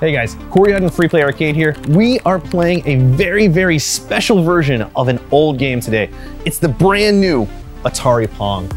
Hey guys, Corey Hutton Free Play Arcade here. We are playing a very, very special version of an old game today. It's the brand new Atari Pong.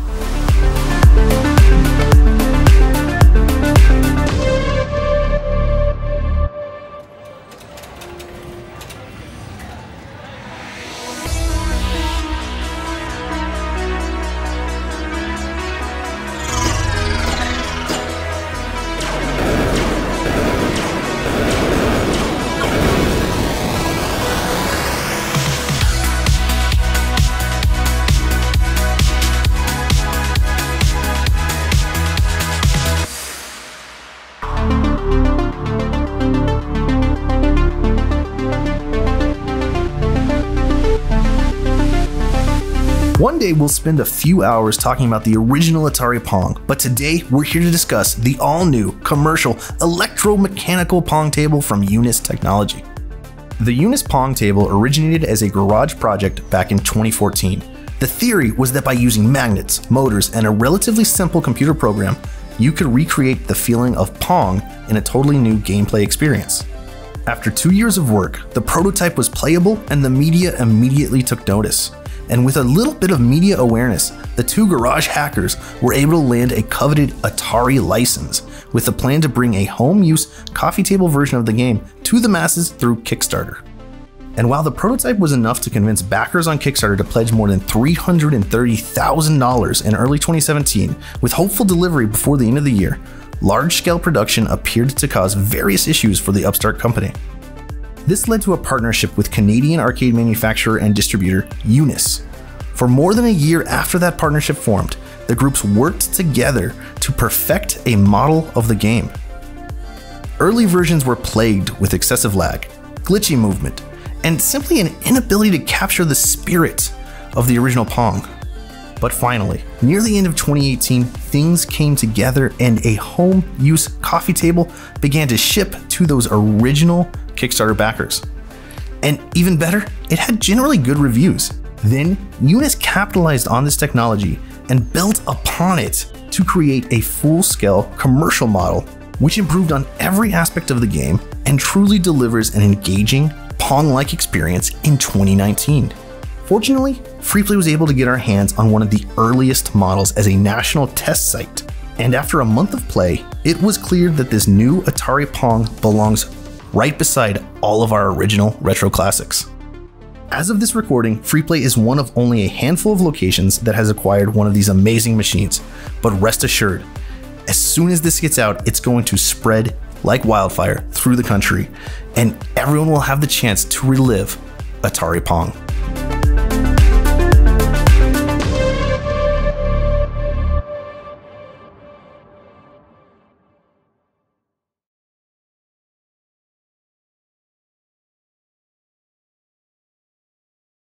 One day we'll spend a few hours talking about the original Atari Pong, but today we're here to discuss the all new commercial electromechanical Pong table from Unis Technology. The Unis Pong table originated as a garage project back in 2014. The theory was that by using magnets, motors, and a relatively simple computer program, you could recreate the feeling of Pong in a totally new gameplay experience. After two years of work, the prototype was playable and the media immediately took notice and with a little bit of media awareness, the two garage hackers were able to land a coveted Atari license with the plan to bring a home use coffee table version of the game to the masses through Kickstarter. And while the prototype was enough to convince backers on Kickstarter to pledge more than $330,000 in early 2017, with hopeful delivery before the end of the year, large scale production appeared to cause various issues for the upstart company. This led to a partnership with Canadian arcade manufacturer and distributor Unis. For more than a year after that partnership formed, the groups worked together to perfect a model of the game. Early versions were plagued with excessive lag, glitchy movement, and simply an inability to capture the spirit of the original Pong. But finally, near the end of 2018, things came together and a home use coffee table began to ship to those original Kickstarter backers. And even better, it had generally good reviews. Then, Unis capitalized on this technology and built upon it to create a full scale commercial model, which improved on every aspect of the game and truly delivers an engaging, Pong like experience in 2019. Fortunately, Freeplay was able to get our hands on one of the earliest models as a national test site. And after a month of play, it was clear that this new Atari Pong belongs right beside all of our original retro classics. As of this recording, Freeplay is one of only a handful of locations that has acquired one of these amazing machines, but rest assured, as soon as this gets out, it's going to spread like wildfire through the country, and everyone will have the chance to relive Atari Pong.